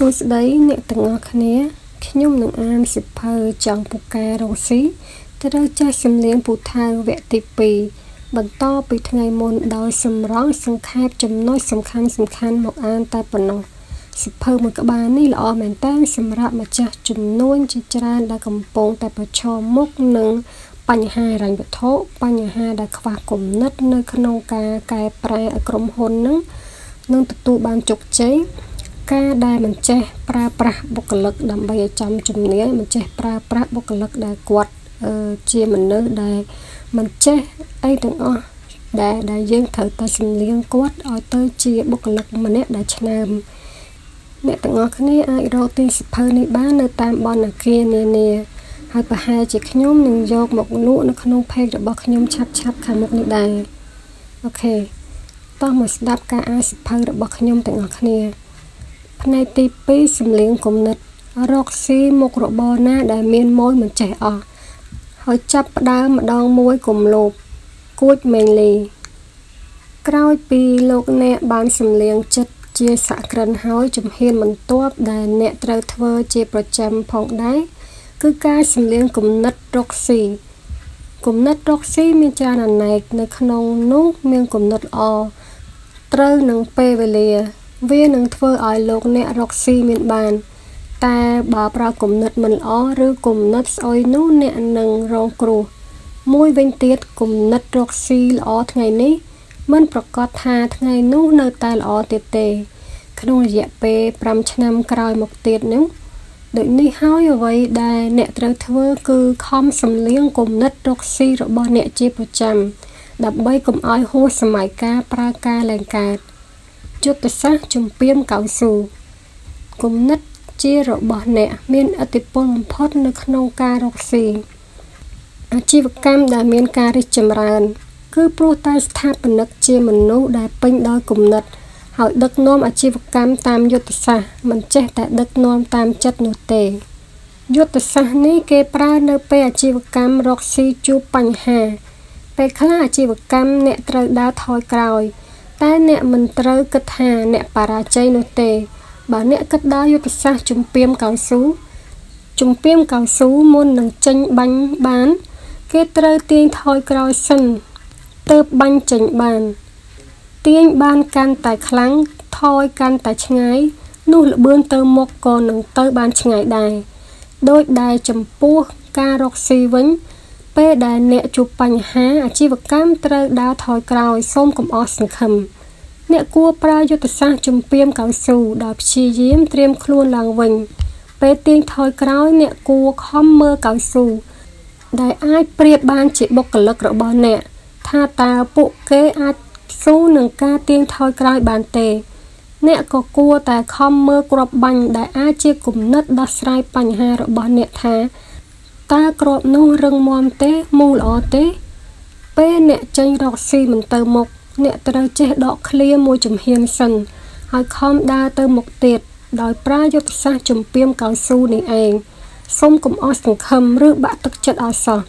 សួស្តីអ្នកទាំងអស់គ្នាខ្ញុំនឹងអានសិភៅចង់ពូកែរងស៊ីត្រូវចេះសំលៀងពូថៅវគ្គទី2បន្តពីថ្ងៃមុនដោយសម្រងសង្ខេបចំណុចសំខាន់សំខាន់មកអានតែប៉ុណ្ណោះសិភៅមួយក្បាលនេះល្អមែនតើសម្រាប់ម្ចាស់ចំនួនជាច្រើនដែលកំពុងតែប្រឈមមុខនឹងបញ្ហារញ្ញវត្ថុបញ្ហាដែលខ្វះគំនិត នៅក្នុងការកែប្រែឲ្យក្រុមហ៊ុននឹងនឹងទទួលបានជោគជ័យ ការដែលមិនចេះប្រើប្រាស់បុគ្គលិកដើម្បីឲ្យចំជំនាញមិនចេះប្រើប្រាស់បុគ្គលិកដែលគាត់ជាមនុស្សដែលមិនចេះអីទាំងអស់ដែលដែលយើងត្រូវតែសំលៀងគាត់ឲ្យទៅជាបុគ្គលិកម្នាក់ដែលឆ្នើមអ្នកទាំងអស់គ្នាអាចរកទិញសភៅនេះបាននៅតាមបណ្ណាគារនានាហើយប្រហែលជាខ្ញុំនឹងយកមកលក់នៅក្នុង page របស់ខ្ញុំឆាប់ឆាប់ខាងមុខនេះដែរអូខេតោះមកស្ដាប់ការអានសភៅរបស់ខ្ញុំទាំងអស់គ្នា ផ្នែកទី2សំលៀងគំនិតរកស៊ីមុខរបរណាដែលមានម៉ួយមិនចេះអស់ហើយចាប់ផ្ដើមម្ដងមួយកុំលោភគួចមេងលីក្រោយពីលោកអ្នកបានសំលៀងចិត្តជាសក្រិនហើយជំហានបន្ទាប់ដែលអ្នកត្រូវធ្វើជាប្រចាំផងដែរគឺការសំលៀងគំនិតរកស៊ីគំនិតរកស៊ីមានច្រើនអនេកនៅក្នុងនោះមានគំនិតល្អត្រូវនឹងពេលវេលា វានឹងធ្វើឲ្យលោកអ្នករកស៊ីមានបាន តែបើប្រើគំនិតមិនល្អឬគំនិតស្អុយនោះអ្នកនឹងរងគ្រោះមួយវិញទៀតគំនិតរកស៊ីល្អថ្ងៃនេះមិនប្រកាសថាថ្ងៃនោះនៅតែល្អទៀតទេ ក្នុងរយៈពេល5ឆ្នាំក្រោយមកទៀតនោះដូចនេះហើយអ្វីដែលអ្នកត្រូវធ្វើគឺខំសំលៀងគំនិតរកស៊ីរបស់អ្នកជាប្រចាំដើម្បីកុំឲ្យហួសសម័យកាលប្រើការលែងកើត យុទ្ធសាស្ត្រជំពាមកៅស៊ូគំនិតជារបស់អ្នក មានអតិពលបំផុតនៅក្នុងការរកស៊ីអាជីវកម្មដែលមានការរីកចម្រើន គឺព្រោះតែស្ថាបនិកជាមនុស្សដែលពេញដោយគំនិត ហើយដឹកនាំអាជីវកម្មតាមយុទ្ធសាស្ត្រមិនចេះតែដឹកនាំតាមចិត្តនោះទេយុទ្ធសាស្ត្រនេះគេប្រើនៅពេលអាជីវកម្មរកស៊ីជួបបញ្ហា ពេលខ្លះអាជីវកម្មអ្នកត្រូវដើរថយក្រោយ តែអ្នកមិនត្រូវគិតថាអ្នកបរាជ័យនោះទេ បើអ្នកគិតដល់យុទ្ធសាស្ត្រជំពាមកៅស៊ូជំពាមកៅស៊ូមុននឹងចេញបាញ់បាន គេត្រូវទាញថយក្រោយសិនទៅបាញ់ចេញបានទាញបានកាន់តែខ្លាំងថយកាន់តែឆ្ងាយនោះលបឿនទៅមុខក៏នឹងទៅបានឆ្ងាយដែរដោយដែលចំពោះការរកស៊ីវិញ ពេលដែលអ្នកជួបបញ្ហាអាជីវកម្មត្រូវដើរថយក្រោយសូមកុំអស់សង្ឃឹមអ្នកគួរប្រើយុទ្ធសាស្ត្រជំពាមកៅស៊ូដោយព្យាយាមត្រៀមខ្លួនឡើងវិញ ពេលទាញថយក្រោយអ្នកគួរខំមើលកៅស៊ូដែលអាចប្រៀបបានជាបុគ្គលិករបស់អ្នក ថាតើពួកគេអាចស៊ូនឹងការទាញថយក្រោយបានទេ អ្នកក៏គួរតែខំមើលក្របបាញ់ដែលអាចជាគំនិតដោះស្រាយបញ្ហារបស់អ្នកថា តើក្របនោះរឹងមាំទេមូលល្អទេ ពេលអ្នកចេញរកស៊ីមិនទៅមុខអ្នកត្រូវចេះដកឃ្លាមួយជំហានសិនហើយខំដើរទៅមុខទៀតដោយប្រើយុទ្ធសាស្ត្រជំពាមកៅស៊ូនេះឯងសូមកុំអស់សង្ឃឹមឬបាក់ទឹកចិត្តឲ្យសោះ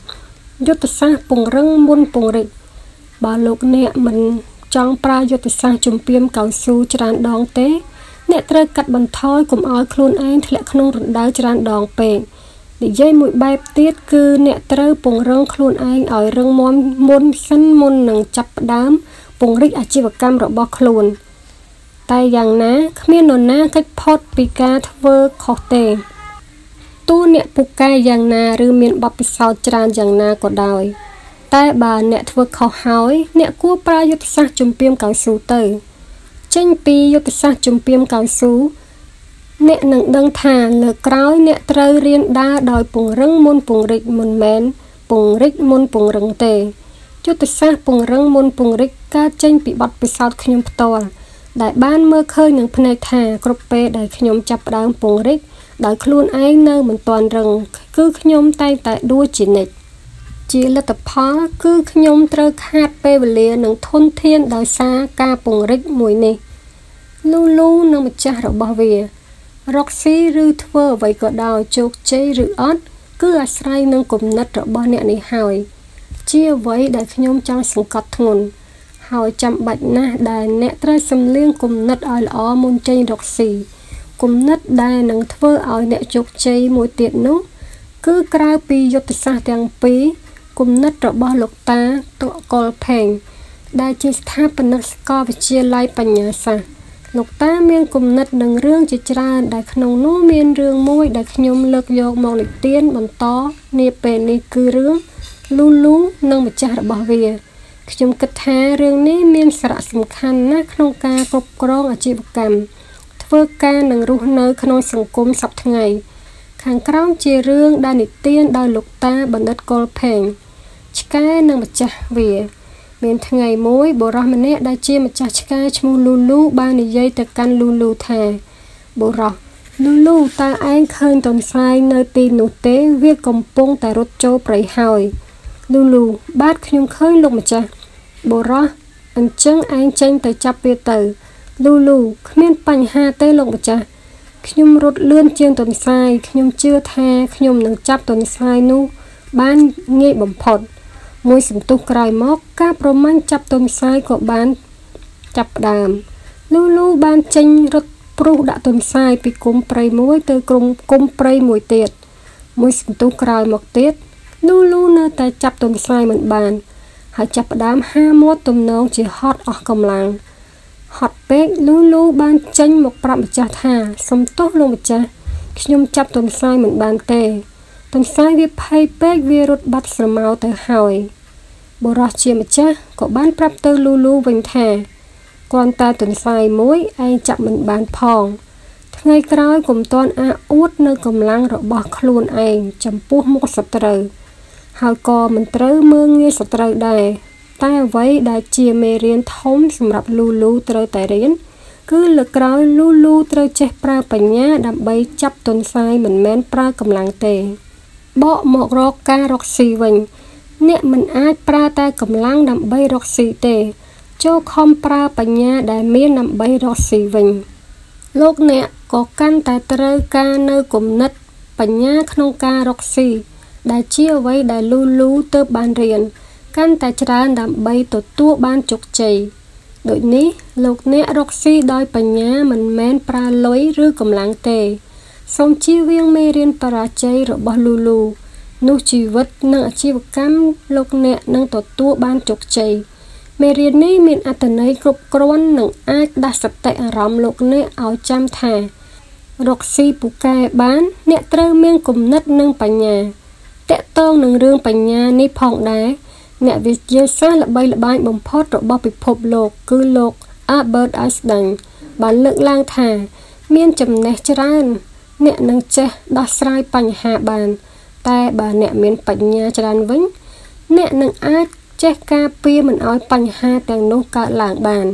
យុទ្ធសាស្ត្រពង្រឹងមុនពង្រិចបើលោកអ្នកមិនចង់ប្រើយុទ្ធសាស្ត្រជំពាមកៅស៊ូច្រើនដងទេ អ្នកត្រូវកាត់បន្ថយកុំឲ្យខ្លួនឯងធ្លាក់ក្នុងរណ្ដៅច្រើនដងពេក និយាយមួយបែបទៀតគឺអ្នកត្រូវពង្រឹងខ្លួនឯងឲ្យរឹងមាំមុនសិនមុននឹងចាប់ផ្ដើមពង្រីកអាជីវកម្មរបស់ខ្លួន តែយ៉ាងណាគ្មាននរណាកិច្ចផុតពីការធ្វើខុសទេទោះអ្នកពូកែយ៉ាងណាឬមានបទពិសោធន៍ច្រើនយ៉ាងណាក៏ដោយ តែបើអ្នកធ្វើខុសហើយ អ្នកគួរប្រើយុទ្ធសាស្ត្រជំពាមកៅស៊ូទៅ ចេញពីយុទ្ធសាស្ត្រជំពាមកៅស៊ូ អ្នកនឹងដឹងថាលើក្រោយអ្នកត្រូវរៀនដើរដោយពង្រឹងមុនពង្រីកមិនមែនពង្រីកមុនពង្រឹងទេយុទ្ធសាស្ត្រពង្រឹងមុនពង្រីកកើតចេញពីបទពិសោធន៍ខ្ញុំផ្ទាល់ដែលបានមើលឃើញនឹងភ្នែកថាគ្រប់ពេលដែលខ្ញុំចាប់ផ្ដើមពង្រីកដោយខ្លួនឯងនៅមិនទាន់រឹងគឺខ្ញុំតែងតែដួលជានិច្ចជាលទ្ធផលគឺខ្ញុំត្រូវខាតពេលវេលានិងធនធានដោយសារការពង្រីកមួយនេះលូលូនិងម្ចាស់របស់វា រកស៊ីឬធ្វើអ្វីក៏ដោយជោគជ័យឬអត់គឺអាស្រ័យនឹងគំនិតរបស់អ្នកនេះហើយ ជាអ្វីដែលខ្ញុំចង់សង្កត់ធ្ងន់ហើយចាំបាច់ណាស់ដែលអ្នកត្រូវសំលៀងគំនិតឲ្យល្អមុនចេញរកស៊ីគំនិតដែលនឹងធ្វើឲ្យអ្នកជោគជ័យមួយទៀតនោះគឺក្រៅពីយុទ្ធសាស្ត្រទាំងពីរគំនិតរបស់លោកតាតុកុលផេងដែលជាស្ថាបនិកសាកលវិទ្យាល័យបញ្ញាសាស្ត្រ លោកតាមានគំនិតនឹងរឿងជាច្រើនដែលក្នុងនោះមានរឿងមួយដែលខ្ញុំលើកយកមកនិទានបន្តនាពេលនេះគឺរឿងលូលូនិងម្ចាស់របស់វាខ្ញុំគិតថារឿងនេះមានសារៈសំខាន់ណាស់ក្នុងការគ្រប់គ្រងអាជីវកម្មធ្វើការនិងរស់នៅក្នុងសង្គមសប្តាហ៍ថ្ងៃខាងក្រោមជារឿងដែលនិទានដោយលោកតាបណ្ឌិតកុលផេងឆ្កែនិងម្ចាស់វា មានថ្ងៃមួយបុរសម្នាក់ដែលជាម្ចាស់ឆ្កែឈ្មោះលូលូបាននិយាយទៅកាន់លូលូថាបុរសលូលូតើឯងឃើញទន្សាយនៅទីនោះទេ វាកំពុងតែរត់ចូលព្រៃហើយលូលូបាទខ្ញុំឃើញលោកម្ចាស់បុរសអញ្ចឹងឯងចេញទៅចាប់វាទៅលូលូគ្មានបញ្ហាទេលោកម្ចាស់ខ្ញុំរត់លឿនជាងទន្សាយខ្ញុំជឿថាខ្ញុំនឹងចាប់ទន្សាយនោះបានងាយបំផុត មួយសន្ទុះក្រោយមកការប្រមាញ់ចាប់ទុនសាយក៏បានចាប់ផ្ដើមលូលូបានចេញរត់ព្រុសដាក់ទុនសាយពីគុំព្រៃមួយទៅក្រុមគុំព្រៃមួយទៀតមួយសន្ទុះក្រោយមកទៀតលូលូនៅតែចាប់ទុនសាយមិនបានហើយចាប់ផ្ដើមហាមាត់ទំនងជាហត់អស់កម្លាំងហត់ពេកលូលូបានចេញមកប្រាប់ម្ចាស់ថាសំទោសលោកម្ចាស់ខ្ញុំចាប់ទុនសាយមិនបានទេ ទុនសាយវាភ័យពេកវារត់បាត់ស្រមោទៅហើយបុរសជាម្ចាស់ក៏បានប្រាប់ទៅលូលូវិញថាគ្រាន់តែទន្សាយមួយឯងចាប់មិនបានផង ថ្ងៃក្រោយកុំតន់អាអួតនៅកម្លាំងរបស់ខ្លួនឯងចំពោះមុខសត្រូវហើយក៏មិនត្រូវមើងងាយសត្រូវដែរតែអ្វីដែលជាមេរៀនធំសម្រាប់លូលូត្រូវតែរៀនគឺលើកក្រោយលូលូត្រូវចេះប្រើបញ្ញាដើម្បីចាប់ទន្សាយមិនមែនប្រើកម្លាំងទេ បកមករកការរកស៊ីវិញ អ្នកមិនអាចប្រើតែកម្លាំងដើម្បីរកស៊ីទេ ចូលខំប្រើបញ្ញាដែលមានដើម្បីរកស៊ីវិញ លោកអ្នកក៏កាន់តែត្រូវការនៅគំនិត បញ្ញាក្នុងការរកស៊ីដែលជាអ្វីដែលលូលូទៅបានរៀនកាន់តែច្រើនដើម្បីទទួលបានជោគជ័យដូចនេះលោកអ្នករកស៊ីដោយបញ្ញាមិនមែនប្រើលុយឬកម្លាំងទេ សូមជៀសវាងមេរៀនបរាជ័យរបស់លូលូនោះជីវិតនិងអាជីវកម្មលោកអ្នកនឹងទទួលបានជោគជ័យមេរៀននេះមានអត្ថន័យគ្រប់គ្រាន់និងអាចដាស់សតិអារម្មណ៍លោកអ្នកឲ្យចាំថារកស៊ីពូកែបាន អ្នកត្រូវមានគំនិតនិងបញ្ញាតកតងនឹងរឿងបញ្ញានេះផងដែរអ្នកវិទ្យាសាស្ត្រល្បីល្បាញបំផុតរបស់ពិភពលោកគឺលោក Albert Einstein បានលើកឡើងថា មានចំណេះច្រើន អ្នកនឹងចេះដោះស្រាយបញ្ហាបាន តែបើអ្នកមានបញ្ញាច្រើនវិញ អ្នកនឹងអាចចេះការពារមិនឲ្យបញ្ហាទាំងនោះកើតឡើងបាន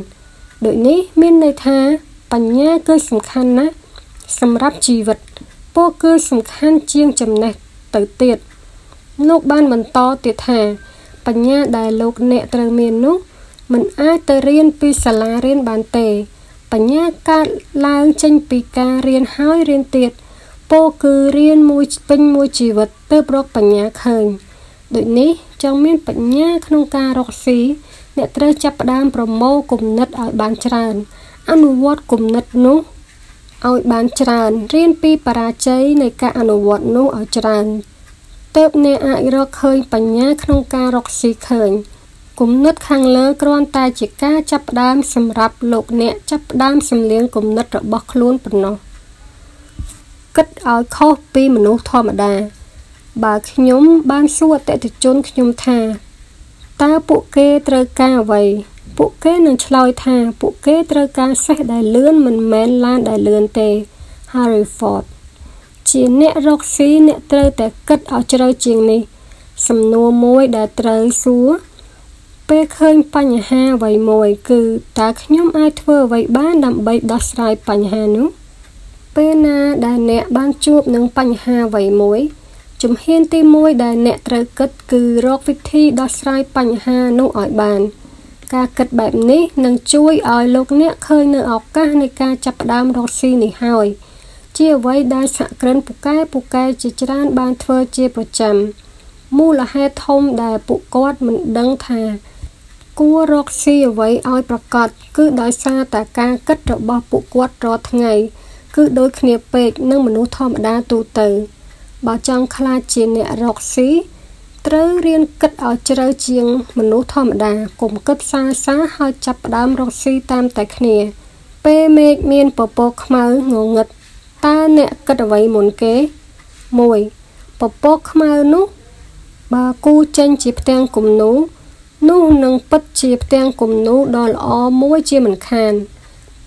ដូចនេះមានន័យថា បញ្ញាគឺសំខាន់ណាស់សម្រាប់ជីវិតពោលគឺសំខាន់ជាងចំណេះទៅទៀតលោកបានបន្តទៀតថា បញ្ញាដែលលោកអ្នកត្រូវមាននោះមិនអាចទៅរៀនពីសាលារៀនបានទេ បញ្ញាកើតឡើងចេញពីការរៀនហើយរៀនទៀត ពោលគឺរៀនមួយពេញមួយជីវិតទើបរកបញ្ញាឃើញដូចនេះចង់មានបញ្ញាក្នុងការរកស៊ីអ្នកត្រូវចាប់ផ្ដើមប្រមូលគំនិតឲ្យបានច្រើន អនុវត្តគំនិតនោះឲ្យបានច្រើនរៀនពីបរាជ័យនៃការអនុវត្តនោះឲ្យច្រើនទើបអ្នកអាចរកឃើញបញ្ញាក្នុងការរកស៊ីឃើញគំនិតខាងលើគ្រាន់តែជាការចាប់ផ្ដើមសម្រាប់លោកអ្នកចាប់ផ្ដើមសម្លៀងគំនិតរបស់ខ្លួនប៉ុណ្ណោះ គិតឲ្យខុសពីមនុស្សធម្មតា បើខ្ញុំបានសួរអតិថិជនខ្ញុំថាតើពួកគេត្រូវការអ្វីពួកគេនឹងឆ្លើយថាពួកគេត្រូវការសេះដែលលឿនមិនមែនឡានដែលលឿនទេ Harry Ford ជាអ្នករកស៊ីអ្នកត្រូវតែគិតឲ្យជ្រៅជាងនេះ សំណួរមួយដែលត្រូវសួរពេលឃើញបញ្ហាអ្វីមួយ គឺតើខ្ញុំអាចធ្វើអ្វីបានដើម្បីដោះស្រាយបញ្ហានោះ ពេលណាដែលអ្នកបានជួបនឹងបញ្ហាអ្វីមួយជំហានទី1ដែលអ្នកត្រូវគិតគឺរកវិធីដោះស្រាយបញ្ហានោះឲ្យបាន ការគិតបែបនេះនឹងជួយឲ្យលោកអ្នកឃើញនៅឱកាសនៃការចាប់ផ្ដើមរកស៊ីនេះហើយ ជាអ្វីដែលសហគ្រិនពូកែពូកែជាច្រើនបានធ្វើជាប្រចាំមូលហេតុធំដែលពួកគាត់មិនដឹងថាគួររកស៊ីអ្វីឲ្យប្រកបគឺដោយសារតែការគិតរបស់ពួកគាត់រាល់ថ្ងៃ គឺដូចគ្នាពេកនឹងមនុស្សធម្មតាទូទៅបើចង់ខ្លាចជាអ្នករកស៊ីត្រូវរៀនគិតឲ្យជ្រៅជាងមនុស្សធម្មតាកុំគិតសាសាហើយចាប់ផ្ដើមរកស៊ីតាមតែគ្នា ពេលមេឃមានពពកខ្មៅងងឹតតើអ្នកគិតអ្វីមុនគេ1ពពកខ្មៅនោះបើគូចេញជាផ្ទាំងគំនូនោះនឹងពិតជាផ្ទាំងគំនូដ៏ល្អមួយជាមិនខាន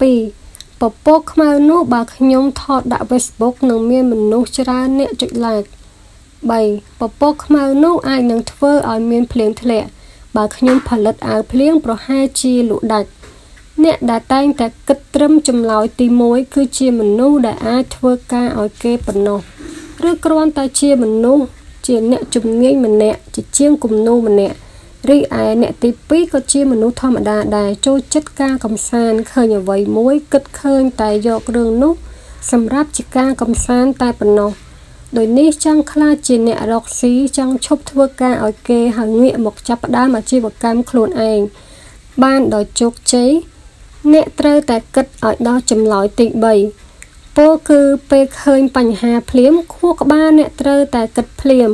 2 ពពកខ្មៅនោះបើខ្ញុំថតដាក់ Facebook នឹងមានមនុស្សច្រើនអ្នកចុច like 3ពពកខ្មៅនោះអាចនឹងធ្វើឲ្យមានភ្លៀងធ្លាក់បើខ្ញុំផលិតអាវភ្លៀងប្រហែលជាលក់ដាច់អ្នកដែលតែងតែគិតត្រឹមចម្លើយទី1គឺជាមនុស្សដែលអាចធ្វើការឲ្យគេប៉ុណ្ណោះឬគ្រាន់តែជាមនុស្សជាអ្នកជំនាញម្នាក់ជាជាងគំនូម្នាក់ រីឯអ្នកទី2ក៏ជាមនុស្សធម្មតាដែរចូលចិត្តការកំសាន្តឃើញអ្វីមួយគិតឃើញតែយករឿងនោះ សម្រាប់ជាការកំសាន្តតែប៉ុណ្ណោះដោយនេះចង់ខ្លាចជាអ្នករកស៊ីចង់ឈប់ធ្វើការឲ្យគេហើយងាកមកចាប់ផ្ដើមអាជីវកម្មខ្លួនឯងបានដោយជោគជ័យអ្នកត្រូវតែគិតឲ្យដល់ចម្លើយទី3ពោលគឺពេលឃើញបញ្ហាភ្លាមខួរក្បាលអ្នកត្រូវតែគិតភ្លាម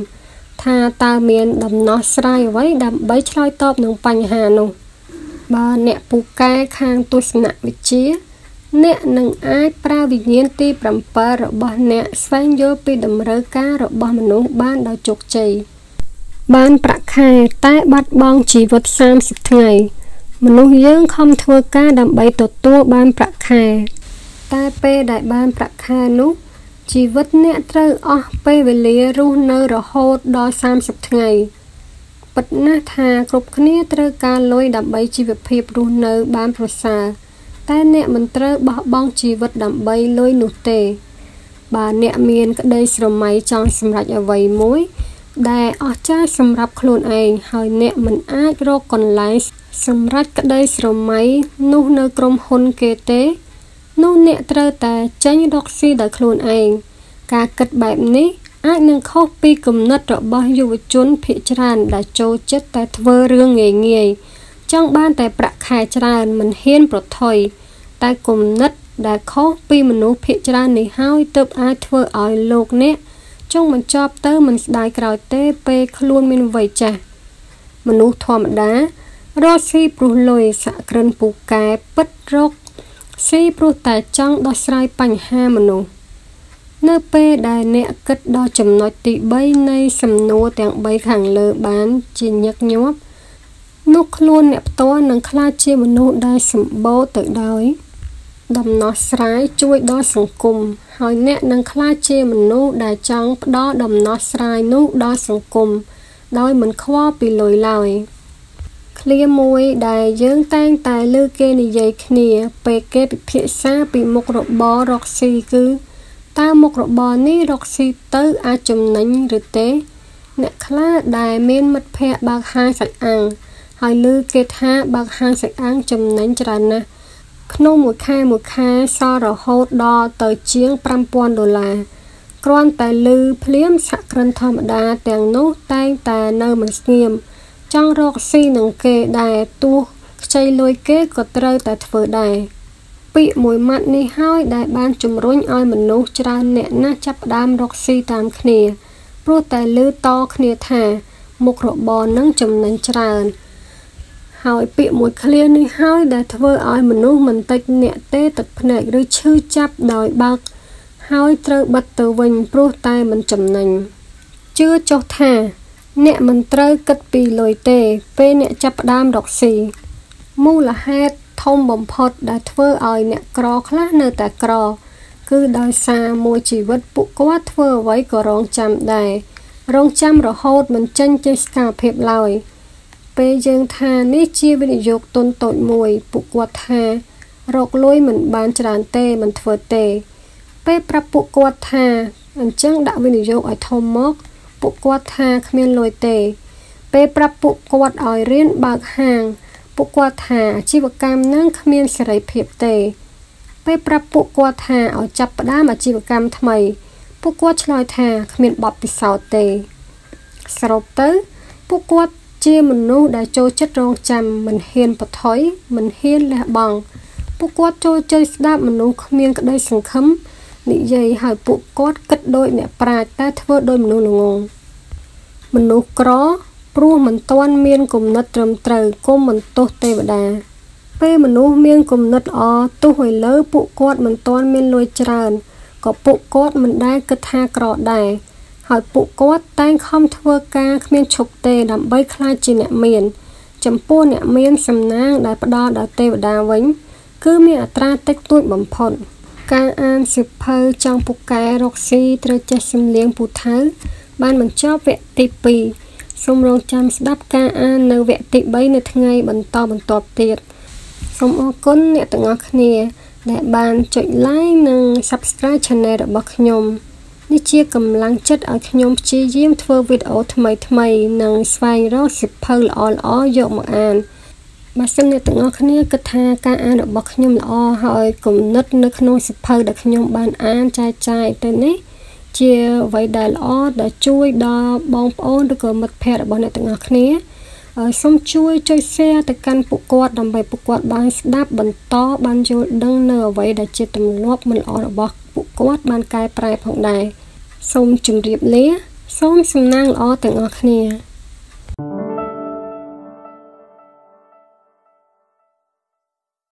ថាតើមានដំណោះស្រាយអ្វីដើម្បីឆ្លើយតបនឹងបញ្ហានោះបើអ្នកពូកែខាងទស្សនវិជ្ជា អ្នកនឹងអាចប្រើវិញ្ញាណទី7របស់អ្នកស្វែងយល់ពីតម្រូវការរបស់មនុស្សបានដោយជោគជ័យបានប្រាក់ខែតែបាត់បង់ជីវិត30ថ្ងៃមនុស្សយើងខំធ្វើការដើម្បីទទួលបានប្រាក់ខែតែពេលដែលបានប្រាក់ខែនោះ ជីវិតអ្នកត្រូវអស់ពេលវេលារស់នៅរហូតដល់30ថ្ងៃពិតណាស់ថាគ្រប់គ្នាត្រូវការលុយដើម្បីជីវភាពរស់នៅបានប្រសើរតែអ្នកមិនត្រូវបោះបង់ជីវិតដើម្បីលុយនោះទេ បើអ្នកមានក្តីស្រមៃចង់សម្រេចអ្វីមួយ ដែលអស្ចារ្យសម្រាប់ខ្លួនឯងហើយអ្នកមិនអាចរកកន្លែងសម្រេចក្តីស្រមៃនោះនៅក្រុមហ៊ុនគេទេ នោះអ្នកត្រូវតែចេញរកស៊ីដោយខ្លួនឯងការគិតបែបនេះអាចនឹងខុសពីគំនិតរបស់យុវជនភាគច្រើនដែលចូលចិត្តតែធ្វើរឿងងាយងាយចង់បានតែប្រាក់ខែច្រើនមិនហ៊ានប្រថុយតែគំនិតដែលខុសពីមនុស្សភាគច្រើននេះហើយទើបអាចធ្វើឲ្យលោកអ្នកចង់បញ្ចប់ទៅមិនស្ដាយក្រោយទេពេលខ្លួនមានវ័យចាស់មនុស្សធម្មតារកស៊ីព្រោះលុយសក្រិនពូកែពិតរក ស៊ីព្រោះតែចង់ដោះស្រាយបញ្ហាមនុស្សនៅពេលដែលអ្នកគិតដល់ចំណុចទី3នៃសំណួរទាំង3ខាងលើបានជាញឹកញាប់នោះខ្លួនអ្នកផ្ទាល់នឹងក្លាយជាមនុស្សដែលសម្បូរទៅដោយ ដំណោះស្រាយជួយដល់សង្គមហើយអ្នកនឹងក្លាយជាមនុស្សដែលចង់ផ្ដល់ដំណោះស្រាយនោះដល់សង្គមដោយមិនខ្វល់ពីលុយឡើយ ឃ្លាមួយដែលយើងតែងតែលើគេនិយាយគ្នា ពេលគេពិភាក្សាពីមុខរបររកស៊ីគឺតើមុខរបរនេះរកស៊ីទៅអាចចំណេញឬទេ អ្នកខ្លះដែលមានមិត្តភ័ក្តិបើកហាងសាច់អាំងហើយឮគេថាបើកហាងសាច់អាំងចំណេញច្រើនណាស់ក្នុងមួយខែមួយខែសល់រហូតដល់ទៅជាង5000ដុល្លារគ្រាន់តែឮភ្លាមសហគ្រិនធម្មតាទាំងនោះតែងតែនៅមិនស្ងៀម ចង់រកស៊ីនឹងគេដែរទោះខ្ចីលុយគេក៏ត្រូវតែធ្វើដែរពាក្យមួយម៉ាត់នេះហើយដែលបានជំរុញឲ្យមនុស្សច្រើនអ្នកណាស់ចាប់ផ្ដើមរកស៊ីតាមគ្នាព្រោះតែឮតគ្នាថាមុខរបរនឹងចំណេញច្រើនហើយពាក្យមួយឃ្លានេះហើយដែលធ្វើឲ្យមនុស្សមិនតិចអ្នកទេទឹកភ្នែកឬឈឺចាប់ដោយបើកហើយត្រូវបិទទៅវិញព្រោះតែមិនចំណេញជឿចុះថា អ្នកមិនត្រូវគិតពីលុយទេ ពេលអ្នកចាប់ផ្ដើមរកស៊ីមូលហេតុធំបំផុតដែលធ្វើឲ្យអ្នកក្រខ្លះនៅតែក្រ គឺដោយសារមួយជីវិតពួកគាត់ធ្វើអ្វីក៏រងចាំដែររងចាំរហូតមិនចេញចេញសកម្មភាពឡើយពេលយើងថានេះជាវិនិយោគទុនតូចមួយពួកគាត់ថា រកលុយមិនបានច្រើនទេមិនធ្វើទេ ពេលប្រាប់ពួកគាត់ថាអញ្ចឹងដាក់វិនិយោគឲ្យធំមក ពួកគាត់ថាគ្មានលុយទេ ពេលប្រាប់ពួកគាត់ឲ្យរៀនបើកហាង ពួកគាត់ថាអាជីវកម្មនឹងគ្មានសេរីភាពទេ ពេលប្រាប់ពួកគាត់ថាឲ្យចាប់ផ្ដើមអាជីវកម្មថ្មី ពួកគាត់ឆ្លើយថាគ្មានបទពិសោធន៍ទេសរុបទៅ ពួកគាត់ជាមនុស្សដែលចូលចិត្តរងចាំមិនហ៊ានបថុយមិនហ៊ានលះបង់ពួកគាត់ចូលចិត្តស្ដាប់មនុស្សគ្មានក្តីសង្ឃឹម និយាយឲ្យពួកគាត់គិតដូចអ្នកប្រាជ្ញតែធ្វើដូចមនុស្សល្ងងមនុស្សក្រព្រោះមិនទាន់មានគំនិតត្រឹមត្រូវគុំមិនទោសទេវតាពេលមនុស្សមានគំនិតល្អទោះឲ្យលើពួកគាត់មិនទាន់មានលុយច្រើនក៏ពួកគាត់មិនដែលគិតថាក្រដែរហើយពួកគាត់តែងខំធ្វើការគ្មានឈប់ទេដើម្បីក្លាយជាអ្នកមាន ចំពោះអ្នកមានសំណាងដែលផ្ដល់ដល់ទេវតាវិញ គឺមានអត្រាតិចតួចបំផុត ការអានសិភៅចង់ពូកែរកស៊ីត្រូវចេះសំលៀងពូថៅបានបញ្ចប់វគ្គទី2សូមរងចាំស្ដាប់ការអាននៅវគ្គទី3នៅថ្ងៃបន្តបន្ទាប់ទៀតសូមអរគុណអ្នកទាំងអស់គ្នា ដែលបានចុច like និង Subscribe Channel របស់ខ្ញុំនេះជាកម្លាំងចិត្តឲ្យខ្ញុំព្យាយាមធ្វើវីដេអូថ្មីៗនិងស្វែងរកសៀវភៅល្អៗយកមកអាន បើសិនអ្នកទាំងអស់គ្នាគិតថាការអានរបស់ខ្ញុំល្អហើយគំនិតនៅក្នុងសៀវភៅដែលខ្ញុំបានអានចែកចាយទៅនេះជាអ្វីដែលល្អដែលជួយដល់បងប្អូនឬក៏មិត្តភ័ក្តិរបស់អ្នកទាំងអស់គ្នាសូមជួយចុច share ទៅកាន់ពួកគាត់ដើម្បីពួកគាត់បានស្ដាប់បន្តបានយល់ដឹងនៅអ្វីដែលជាទម្លាប់មិនល្អរបស់ពួកគាត់បានកែប្រែផងដែរសូមជម្រាបលា សូមសំណាងល្អទាំងអស់គ្នា